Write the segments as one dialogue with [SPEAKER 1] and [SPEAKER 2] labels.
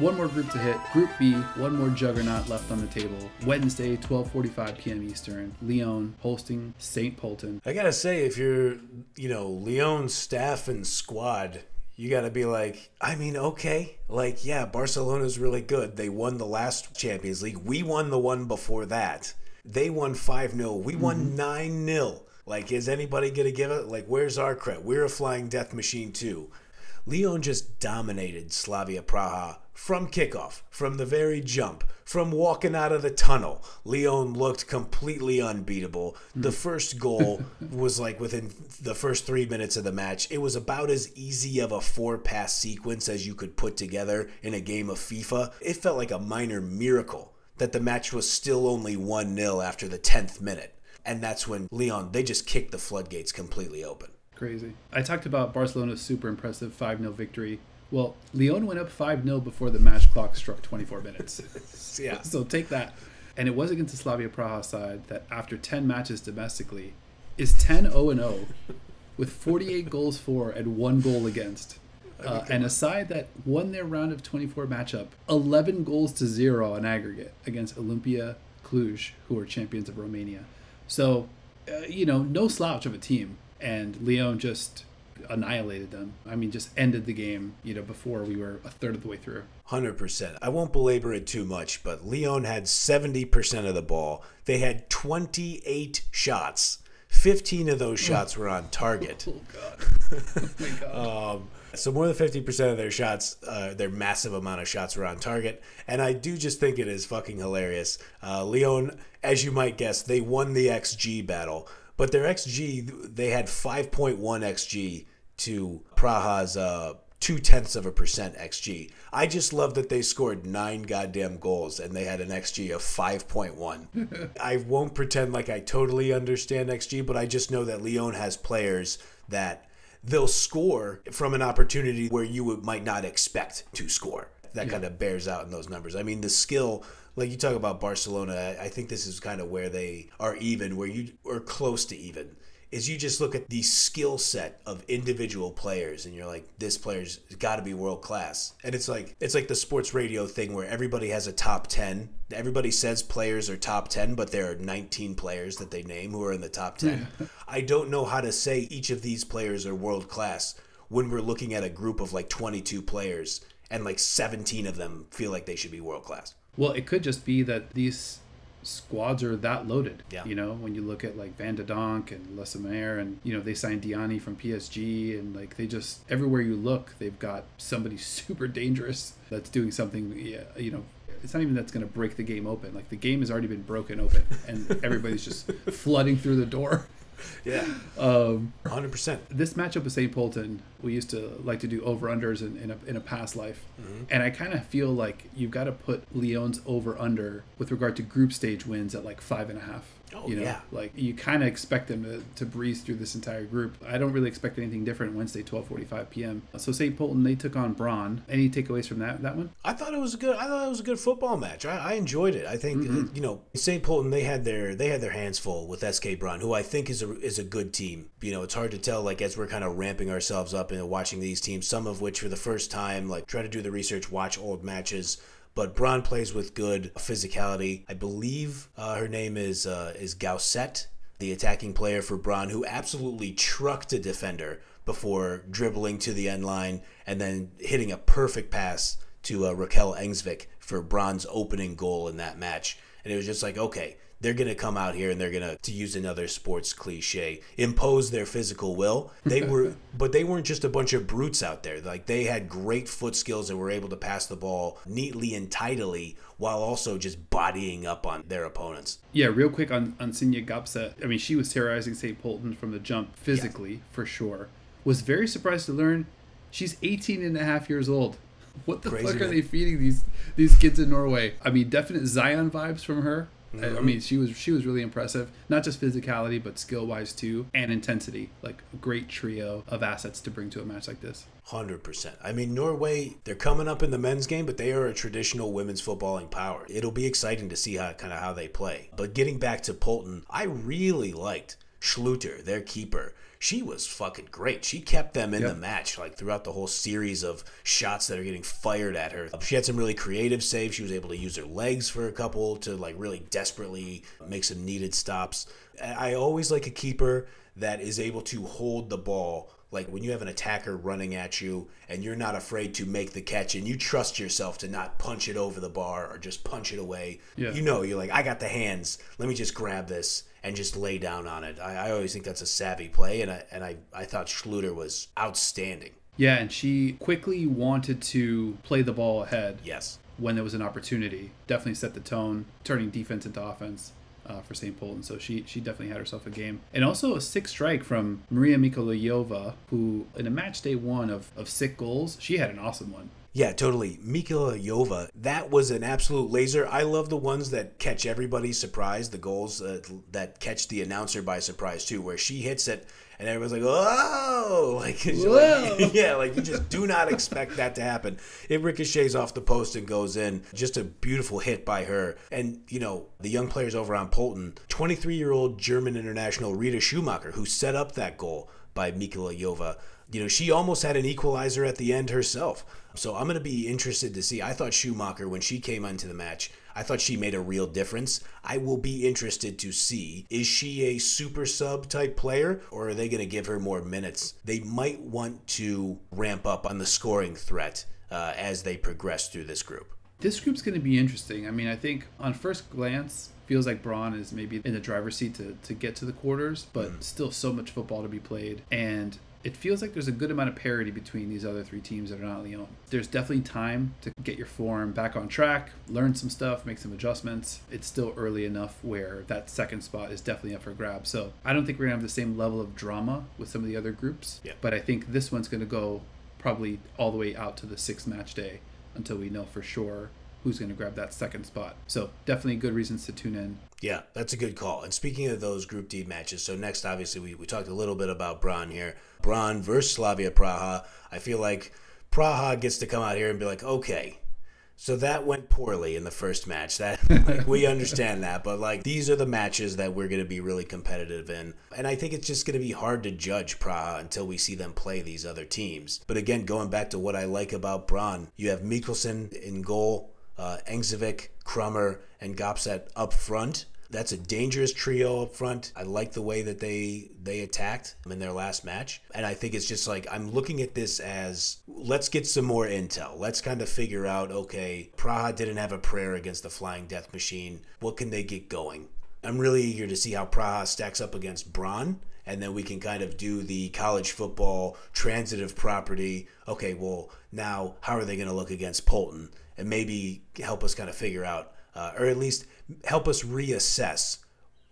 [SPEAKER 1] one more group to hit. Group B, one more juggernaut left on the table. Wednesday, 12:45 p.m. Eastern. Lyon hosting St. Polten.
[SPEAKER 2] I gotta say, if you're, you know, Lyon's staff and squad, you gotta be like, I mean, okay, like, yeah, Barcelona's really good. They won the last Champions League. We won the one before that. They won 5 0. We won mm-hmm. 9 0. Like, is anybody gonna give it? Like, where's our credit? We're a flying death machine, too. Lyon just dominated Slavia Praha from kickoff, from the very jump, from walking out of the tunnel. Lyon looked completely unbeatable. The hmm. first goal was like within the first three minutes of the match. It was about as easy of a four pass sequence as you could put together in a game of FIFA. It felt like a minor miracle that the match was still only 1 0 after the 10th minute. And that's when Lyon, they just kicked the floodgates completely open.
[SPEAKER 1] Crazy. I talked about Barcelona's super impressive 5 0 victory. Well, Lyon went up 5 0 before the match clock struck 24 minutes.
[SPEAKER 2] Yeah.
[SPEAKER 1] so take that. And it was against the Slavia Praha side that, after 10 matches domestically, is 10 0 0 with 48 goals for and one goal against. Uh, and a side that won their round of 24 matchup 11 goals to zero on aggregate against Olympia Cluj, who are champions of Romania. So, uh, you know, no slouch of a team. And Lyon just annihilated them. I mean, just ended the game, you know, before we were a third of the way through.
[SPEAKER 2] 100%. I won't belabor it too much, but Lyon had 70% of the ball. They had 28 shots. 15 of those shots were on target.
[SPEAKER 1] Oh, God. oh, God.
[SPEAKER 2] Um, so more than 50% of their shots, uh, their massive amount of shots were on target. And I do just think it is fucking hilarious. Uh, Lyon, as you might guess, they won the XG battle. But their XG, they had 5.1 XG to Praha's uh, two tenths of a percent XG. I just love that they scored nine goddamn goals and they had an XG of 5.1. I won't pretend like I totally understand XG, but I just know that Lyon has players that they'll score from an opportunity where you would, might not expect to score. That kind of bears out in those numbers. I mean, the skill, like you talk about Barcelona, I- think this is kind of where they are even, where you are close to even. Is you just look at the skill set of individual players, and you're like, this player's got to be world class. And it's like it's like the sports radio thing where everybody has a top ten. Everybody says players are top ten, but there are 19 players that they name who are in the top 10. I don't know how to say each of these players are world class when we're looking at a group of like 22 players and like 17 of them feel like they should be world class.
[SPEAKER 1] Well, it could just be that these squads are that loaded.
[SPEAKER 2] Yeah.
[SPEAKER 1] You know, when you look at like Van de Donk and Le Sommer and, you know, they signed Diani from PSG and like they just, everywhere you look, they've got somebody super dangerous that's doing something, yeah, you know, it's not even that's going to break the game open. Like the game has already been broken open and everybody's just flooding through the door.
[SPEAKER 2] Yeah,
[SPEAKER 1] Um,
[SPEAKER 2] 100%.
[SPEAKER 1] this matchup with St. Polten, we used to like to do over unders in, in, a, in a past life. And I kind of feel like you've got to put Lyon's over under with regard to group stage wins at like five and a half.
[SPEAKER 2] Oh,
[SPEAKER 1] you know,
[SPEAKER 2] yeah.
[SPEAKER 1] like you kind of expect them to, to breeze through this entire group. I don't really expect anything different Wednesday, 12:45 p.m. So St. Polten they took on Brann. Any takeaways from that that one?
[SPEAKER 2] I thought it was a good. I thought it was a good football match. I, I enjoyed it. I think uh, you know St. Polten they had their they had their hands full with SK Brann, who I think is a is a good team. You know, it's hard to tell like as we're kind of ramping ourselves up and watching these teams, some of which for the first time like try to do the research, watch old matches. But Brann plays with good physicality. I believe uh, her name is uh, is Gaupset, the attacking player for Brann, who absolutely trucked a defender before dribbling to the end line and then hitting a perfect pass to uh, Rakel Engesvik for Brann's opening goal in that match. And it was just like, okay, they're going to come out here and they're going to, to use another sports cliche, impose their physical will. They were, but they weren't just a bunch of brutes out there. Like they had great foot skills and were able to pass the ball neatly and tidily while also just bodying up on their opponents.
[SPEAKER 1] Yeah, real quick on on Signe Gaupset. I mean, she was terrorizing St. Polten from the jump physically for sure. Was very surprised to learn she's 18 and a half years old. What the
[SPEAKER 2] Crazy,
[SPEAKER 1] fuck are they feeding these these kids in Norway? I mean, definite Zion vibes from her. I- I mm-hmm. mean, she was she was really impressive. Not just physicality, but skill wise too, and intensity. Like a great trio of assets to bring to a match like this.
[SPEAKER 2] Hundred percent. I mean, Norway, they're coming up in the men's game, but they are a traditional women's footballing power. It'll be exciting to see how kind of how they play. But getting back to Polten, I really liked Schluter, their keeper. She was fucking great. She kept them in
[SPEAKER 1] Yep.
[SPEAKER 2] the match like throughout the whole series of shots that are getting fired at her. She had some really creative saves. She was able to use her legs for a couple to like really desperately make some needed stops. I always like a keeper that is able to hold the ball like when you have an attacker running at you and you're not afraid to make the catch and you trust yourself to not punch it over the bar or just punch it away.
[SPEAKER 1] Yeah.
[SPEAKER 2] You know, you're like, I got the hands. Let me just grab this and just lay down on it. I, I always think that's a savvy play, and I and I, I thought Schluter was outstanding.
[SPEAKER 1] Yeah, and she quickly wanted to play the ball ahead
[SPEAKER 2] Yes.
[SPEAKER 1] when there was an opportunity. Definitely set the tone, turning defense into offense uh, for St. Paul, and So she she definitely had herself a game. And also a sick strike from Maria Mikolajová, who in a match day one of, of sick goals, she had an awesome one.
[SPEAKER 2] Yeah, totally. Mikolajová, that was an absolute laser. I love the ones that catch everybody surprised, the goals uh, that catch the announcer by surprise too, where she hits it and everyone's like, "Oh!" Like,
[SPEAKER 1] Whoa.
[SPEAKER 2] like- yeah, like you just do not expect that to happen. It ricochets off the post and goes in. Just a beautiful hit by her. And you know, the young players over on Polten, 23-year-old German international Rita Schumacher, who set up that goal by Mikolajová. You know, she almost had an equalizer at the end herself. So I'm going to be interested to see. I thought Schumacher, when she came into the match, I thought she made a real difference. I will be interested to see is she a super sub type player or are they going to give her more minutes? They might want to ramp up on the scoring threat uh, as they progress through this group.
[SPEAKER 1] This group's going to be interesting. I mean, I think on first glance, feels like Brann is maybe in the driver's seat to, to get to the quarters, but mm. still so much football to be played. And it feels like there's a good amount of parity between these other three teams that are not Lyon. There's definitely time to get your form back on track, learn some stuff, make some adjustments. It's still early enough where that second spot is definitely up for grabs. So I don't think we're going to have the same level of drama with some of the other groups,
[SPEAKER 2] Yeah.
[SPEAKER 1] but I think this one's going to go probably all the way out to the sixth match day until we know for sure who's going to grab that second spot. So definitely good reasons to tune in.
[SPEAKER 2] Yeah, that's a good call. And speaking of those Group D matches, so next, obviously, we, we talked a little bit about Brann here. Brann versus Slavia Praha. I feel like Praha gets to come out here and be like, okay, so that went poorly in the first match. That like, we understand that, but like these are the matches that we're going to be really competitive in, and I think it's just going to be hard to judge Praha until we see them play these other teams. But again, going back to what I like about Brann, you have Mikalsen in goal, uh, Engesvik, Krummer, and Gaupset up front. That's a dangerous trio up front. I like the way that they they attacked in their last match, and I think it's just like I'm looking at this as let's get some more intel. Let's kind of figure out okay, Praha didn't have a prayer against the Flying Death Machine. What can they get going? I'm really eager to see how Praha stacks up against Brann, and then we can kind of do the college football transitive property. Okay, well now how are they going to look against Polten, and maybe help us kind of figure out, uh, or at least help us reassess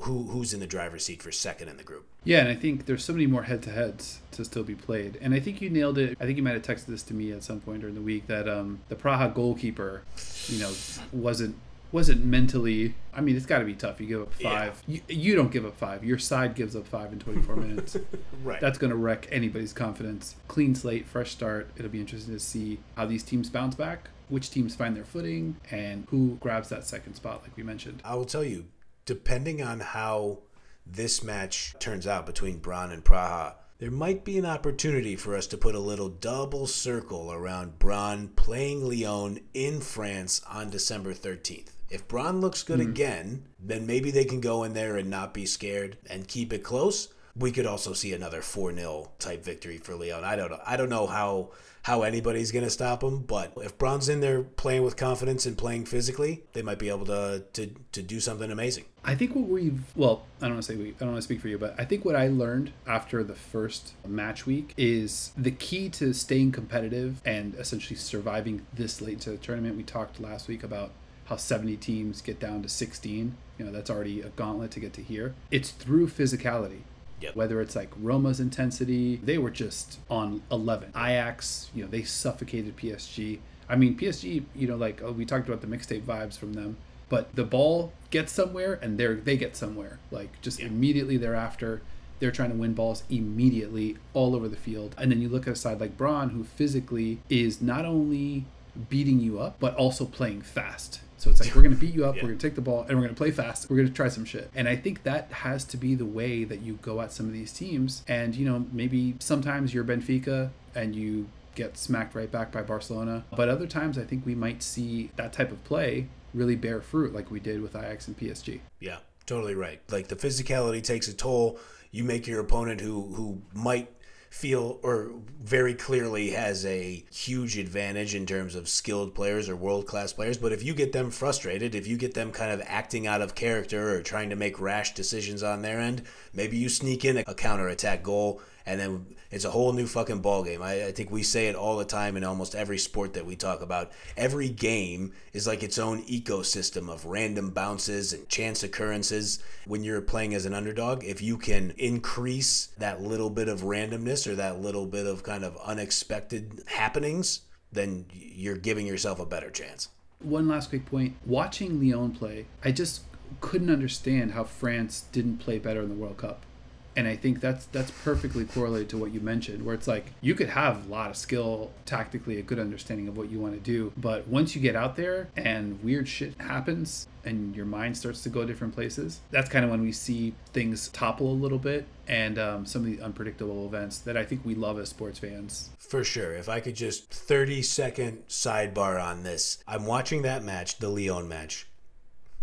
[SPEAKER 2] who who's in the driver's seat for second in the group.
[SPEAKER 1] Yeah, and I think there's so many more head-to-heads to still be played. And I think you nailed it. I think you might have texted this to me at some point during the week that um, the Praha goalkeeper, you know, wasn't wasn't mentally. I mean, it's got to be tough. You give up
[SPEAKER 2] Yeah.
[SPEAKER 1] five. You, you don't give up five. Your side gives up five in 24 minutes.
[SPEAKER 2] Right.
[SPEAKER 1] That's going to wreck anybody's confidence. Clean slate, fresh start. It'll be interesting to see how these teams bounce back, which teams find their footing, and who grabs that second spot, like we mentioned.
[SPEAKER 2] I will tell you, depending on how this match turns out between Brann and Praha, there might be an opportunity for us to put a little double circle around Brann playing Lyon in France on December 13th. If Brann looks good hmm. again, then maybe they can go in there and not be scared and keep it close. We could also see another 4-0 type victory for Lyon. I don't know. I don't know how how anybody's going to stop them, but if Brann's in there playing with confidence and playing physically, they might be able to to, to do something amazing.
[SPEAKER 1] I think what we've well, I don't want to say we, I don't want to speak for you, but I think what I learned after the first match week is the key to staying competitive and essentially surviving this late into the tournament. We talked last week about how 70 teams get down to 16. You know, that's already a gauntlet to get to here. It's through physicality.
[SPEAKER 2] Yep.
[SPEAKER 1] Whether it's like Roma's intensity, they were just on 11. Ajax, you know, they suffocated PSG. I mean, PSG, you know, like oh, we talked about the mixtape vibes from them, but the ball gets somewhere and they they get somewhere. Like just immediately thereafter, they're trying to win balls immediately all over the field. And then you look at a side like Brann, who physically is not only beating you up, but also playing fast. So it's like we're gonna beat you up,
[SPEAKER 2] Yeah.
[SPEAKER 1] we're gonna take the ball, and we're gonna play fast. We're gonna try some shit. And I think that has to be the way that you go at some of these teams. And you know, maybe sometimes you're Benfica and you get smacked right back by Barcelona. But other times I think we might see that type of play really bear fruit like we did with Ajax and PSG.
[SPEAKER 2] Yeah, totally right. Like the physicality takes a toll. You make your opponent who who might feel or very clearly has a huge advantage in terms of skilled players or world class players. But if you get them frustrated, if you get them kind of acting out of character or trying to make rash decisions on their end, maybe you sneak in a counter attack goal and then it's a whole new fucking ball game. I, I think we say it all the time in almost every sport that we talk about. Every game is like its own ecosystem of random bounces and chance occurrences. When you're playing as an underdog, if you can increase that little bit of randomness or that little bit of kind of unexpected happenings, then you're giving yourself a better chance.
[SPEAKER 1] One last quick point. Watching Lyon play, I just couldn't understand how France didn't play better in the World Cup. And I think that's that's perfectly correlated to what you mentioned, where it's like you could have a lot of skill, tactically, a good understanding of what you want to do, but once you get out there and weird shit happens and your mind starts to go different places, that's kind of when we see things topple a little bit and um, some of the unpredictable events that I think we love as sports fans.
[SPEAKER 2] For sure. If I could just 30 second sidebar on this. I'm watching that match, the Lyon match.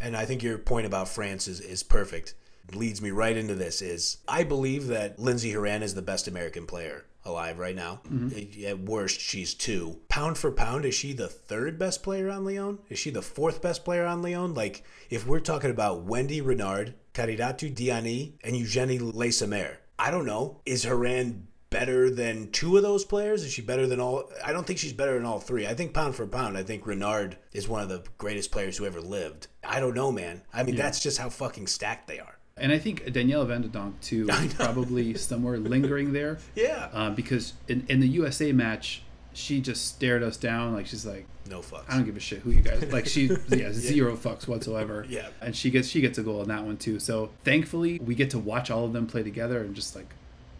[SPEAKER 2] And I think your point about France is, is perfect. Leads me right into this is I believe that Lindsey Horan is the best American player alive right now. Mm-hmm. At worst, she's two. Pound for pound, is she the third best player on Lyon? Is she the fourth best player on Lyon? Like, if we're talking about Wendy Renard, Kadidiatou Diani, and Eugenie Le Sommer, I don't know. Is Horan better than two of those players? Is she better than all? I don't think she's better than all three. I think pound for pound, I think Renard is one of the greatest players who ever lived. I don't know, man. I mean, that's just how fucking stacked they are.
[SPEAKER 1] And I think Danielle Van de Donk too is probably somewhere lingering there.
[SPEAKER 2] Yeah.
[SPEAKER 1] Um, because in, in the USA match, she just stared us down like she's like,
[SPEAKER 2] No fucks.
[SPEAKER 1] I don't give a shit who you guys like. She yeah zero fucks whatsoever.
[SPEAKER 2] Yeah.
[SPEAKER 1] and she gets she gets a goal in that one too. So thankfully we get to watch all of them play together and just like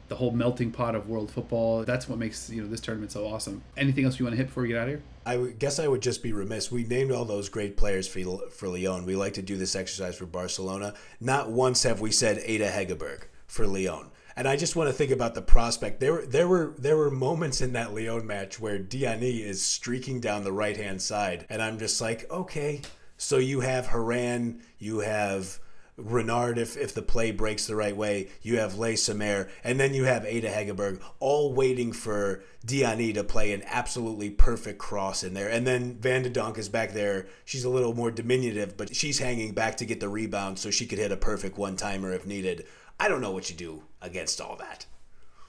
[SPEAKER 1] the whole melting pot of world football. That's what makes you know this tournament so awesome. Anything else you want to hit before we get out of here?
[SPEAKER 2] I guess I would just be remiss. We named all those great players for for Lyon. We like to do this exercise for Barcelona. Not once have we said Ada Hegerberg for Lyon. And I just want to think about the prospect. There, were there were there were moments in that Lyon match where Diani is streaking down the right hand side, and I'm just like, okay. So you have Horan, you have Renard if, if the play breaks the right way. You have Le Sommer, and then you have Ada Hegerberg, all waiting for Diani to play an absolutely perfect cross in there. And then Van de Donk is back there. She's a little more diminutive, but she's hanging back to get the rebound so she could hit a perfect one timer if needed. I don't know what you do against all that.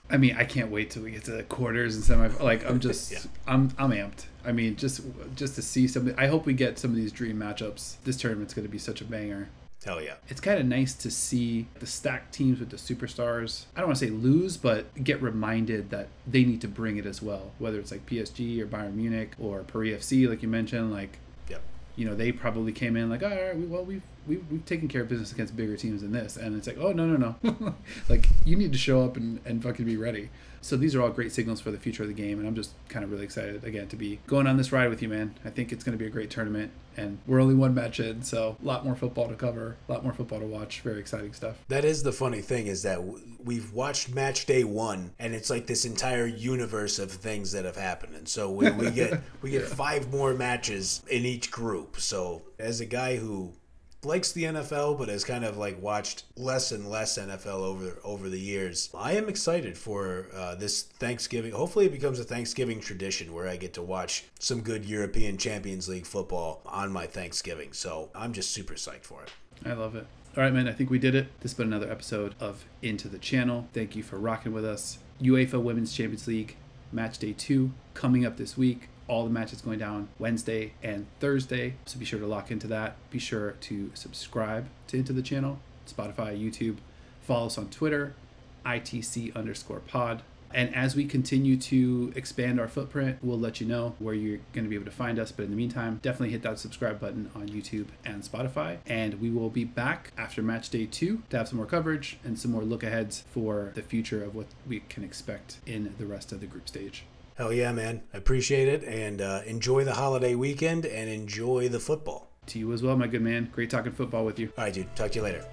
[SPEAKER 1] I mean, I can't wait till we get to the quarters and semi. Like, I'm just,
[SPEAKER 2] Yeah.
[SPEAKER 1] I'm, I'm amped. I mean, just, just to see something. I hope we get some of these dream matchups. This tournament's going to be such a banger.
[SPEAKER 2] Hell yeah.
[SPEAKER 1] It's kind of nice to see the stacked teams with the superstars. I don't want to say lose, but get reminded that they need to bring it as well. Whether it's like PSG or Bayern Munich or Paris FC, like you mentioned, like
[SPEAKER 2] Yep.
[SPEAKER 1] you know they probably came in like, all right, well we've we've, we've taken care of business against bigger teams than this, and it's like, oh no no no, like you need to show up and, and fucking be ready. So these are all great signals for the future of the game, and I'm just kind of really excited again to be going on this ride with you, man. I think it's going to be a great tournament, and we're only one match in, so a lot more football to cover, a lot more football to watch. Very exciting stuff.
[SPEAKER 2] That is the funny thing is that we've watched match day one, and it's like this entire universe of things that have happened, and so we, we get we get five more matches in each group. So as a guy who likes the NFL but has kind of like watched less and less NFL over over the years, I am excited for uh, this Thanksgiving. Hopefully, it becomes a Thanksgiving tradition where I get to watch some good European Champions League football on my Thanksgiving. So I'm just super psyched for it.
[SPEAKER 1] I love it. All right, man. I think we did it. This has been another episode of Into the Channel. Thank you for rocking with us. UEFA Women's Champions League match day two coming up this week. All the matches going down Wednesday and Thursday. So be sure to lock into that. Be sure to subscribe to Into the Channel, Spotify, YouTube. Follow us on Twitter, ITC underscore pod. And as we continue to expand our footprint, we'll let you know where you're going to be able to find us. But in the meantime, definitely hit that subscribe button on YouTube and Spotify. And we will be back after match day two to have some more coverage and some more look aheads for the future of what we can expect in the rest of the group stage.
[SPEAKER 2] Hell yeah, man. I appreciate it and uh, enjoy the holiday weekend and enjoy the football.
[SPEAKER 1] To you as well, my good man. Great talking football with you.
[SPEAKER 2] All right, dude. Talk to you later.